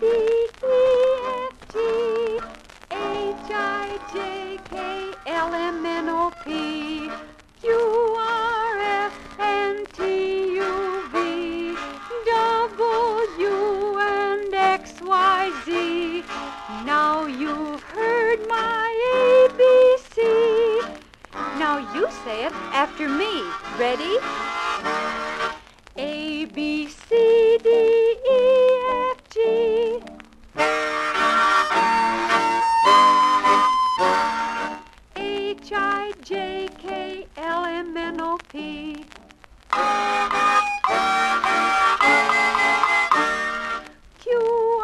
D, E, F, G, H, I, J, K, L, M, N, O, P, Q, R, F, N, T, U, V, W, and X, Y, Z. Now you've heard my ABC. Now you say it after me. Ready? happy. Q-R-S-N-T-U-V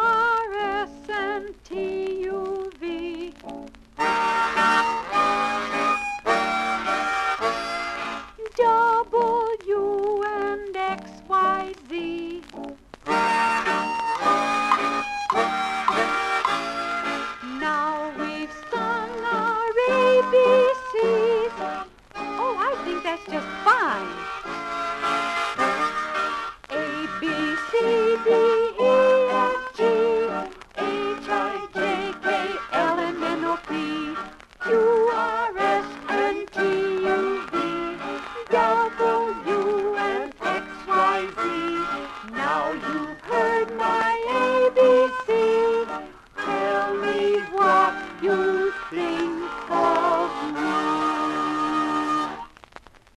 W and X-Y-Z Now we've sung our ABC